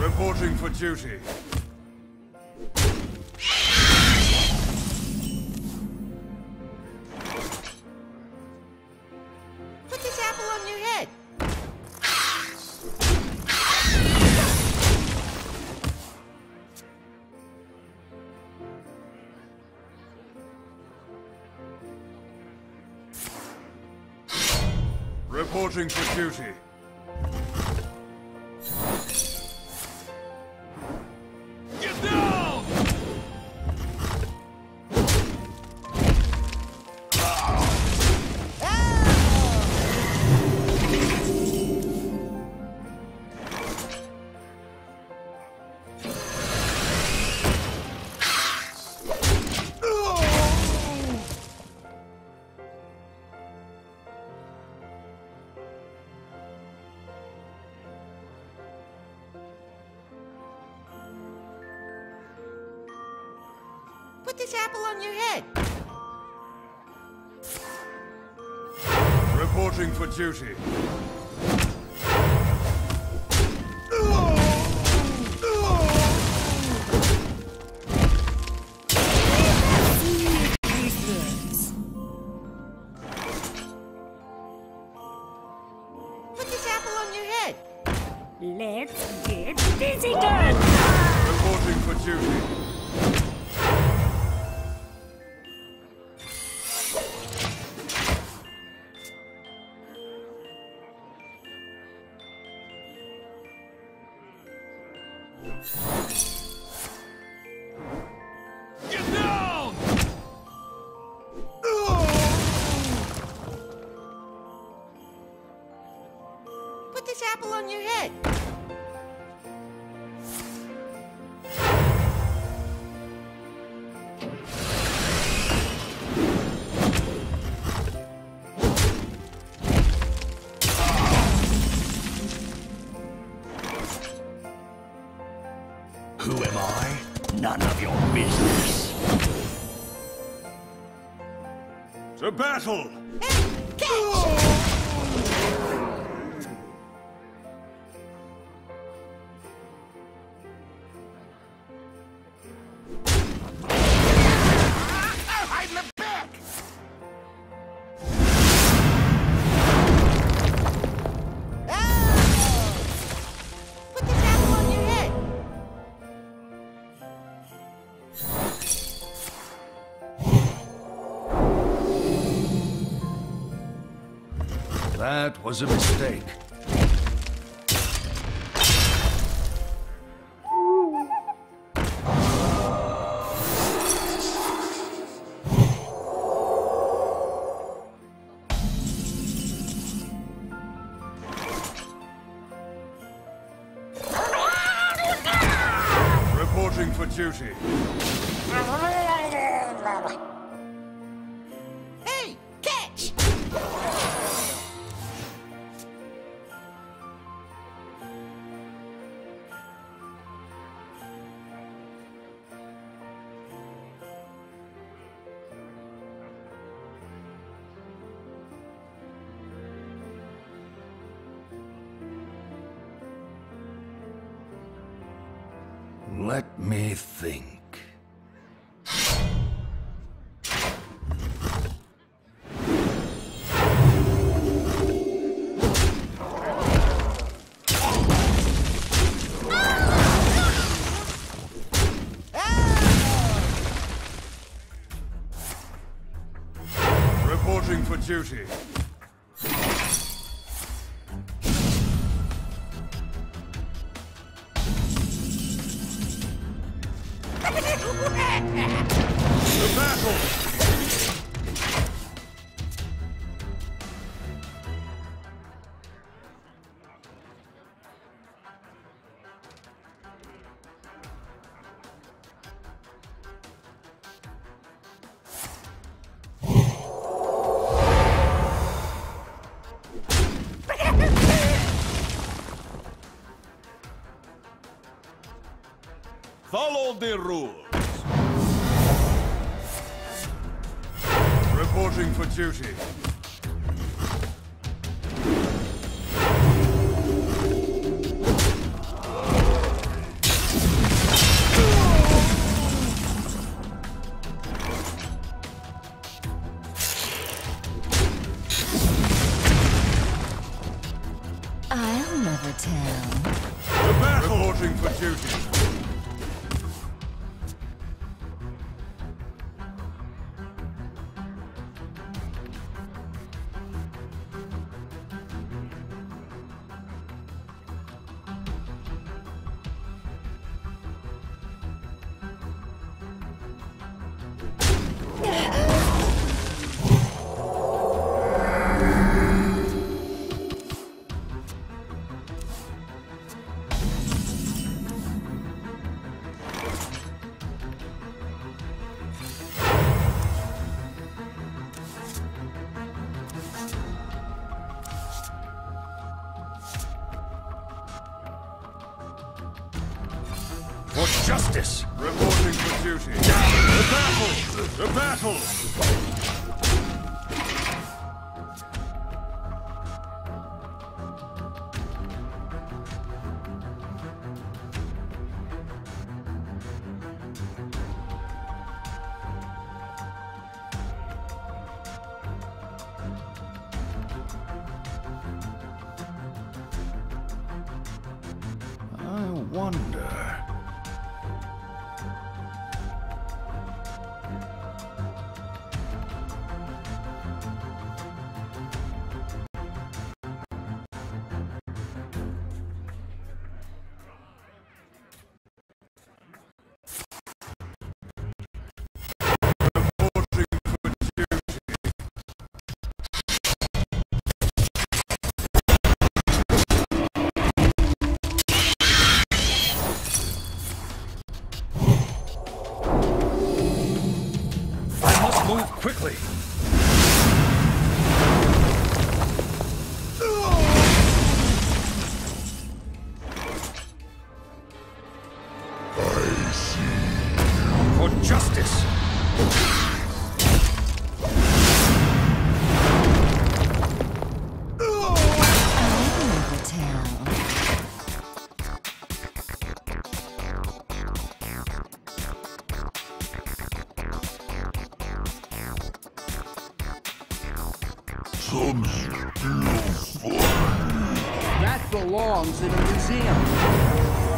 Reporting for duty. Put this apple on your head. Reporting for duty. This apple on your head. Reporting for duty. Put this apple on your head. Let's get visited! Reporting for duty. Business. To battle! That was a mistake. Reporting for duty. Let me think. Reporting for duty. Follow the rules. Reporting for duty. I'll never tell. Reporting for duty. For justice! Reporting for duty. The battle! The battle! I wonder. For justice! Never tell. That belongs in a museum.